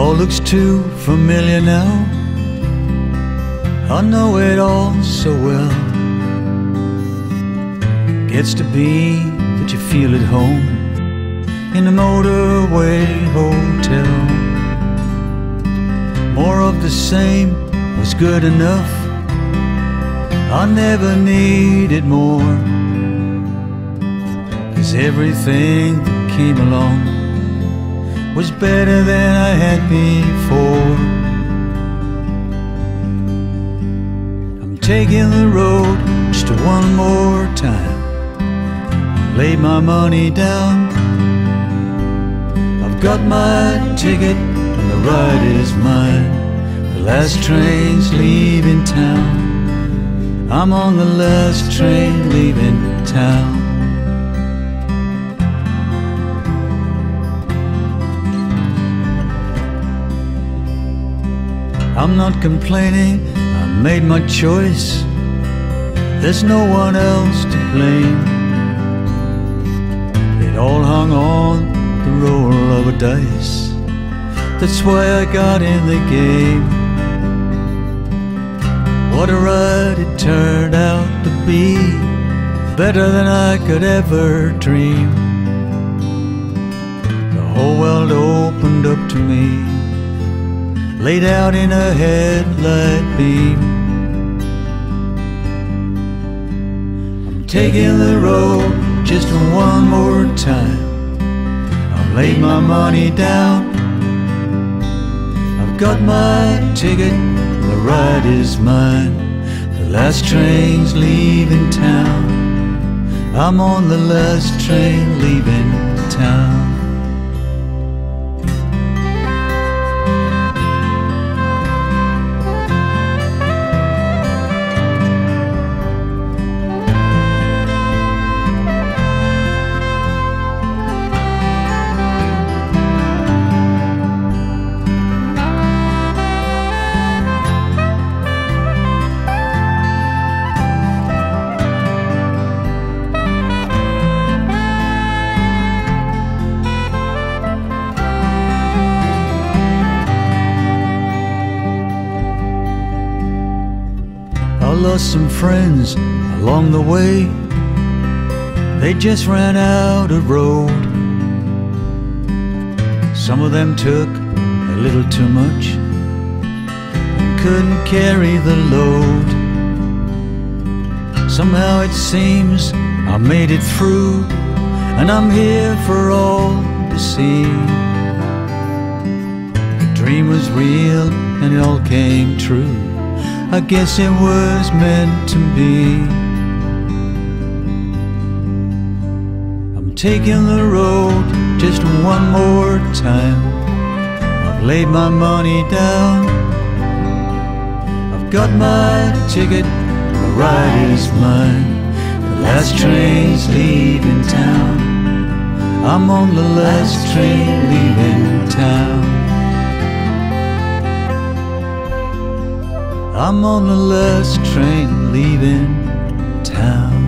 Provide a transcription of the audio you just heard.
all looks too familiar now. I know it all so well. Gets to be that you feel at home in a motorway hotel. More of the same was good enough. I never needed more. Cause everything came along was better than I had before. I'm taking the road just one more time. Laid my money down. I've got my ticket and the ride is mine. The last train's leaving town. I'm on the last train leaving town. I'm not complaining, I made my choice. There's no one else to blame. It all hung on the roll of a dice. That's why I got in the game. What a ride it turned out to be. Better than I could ever dream. The whole world opened up to me laid out in a headlight beam. I'm taking the road just one more time. I've laid my money down. I've got my ticket, the ride is mine. The last train's leaving town. I'm on the last train leaving town. I lost some friends along the way. They just ran out of road. Some of them took a little too much and couldn't carry the load. Somehow it seems I made it through, and I'm here for all to see. The dream was real, and it all came true. I guess it was meant to be. I'm taking the road just one more time. I've laid my money down. I've got my ticket, the ride is mine. The last train's leaving town. I'm on the last train leaving town. I'm on the last train leaving town.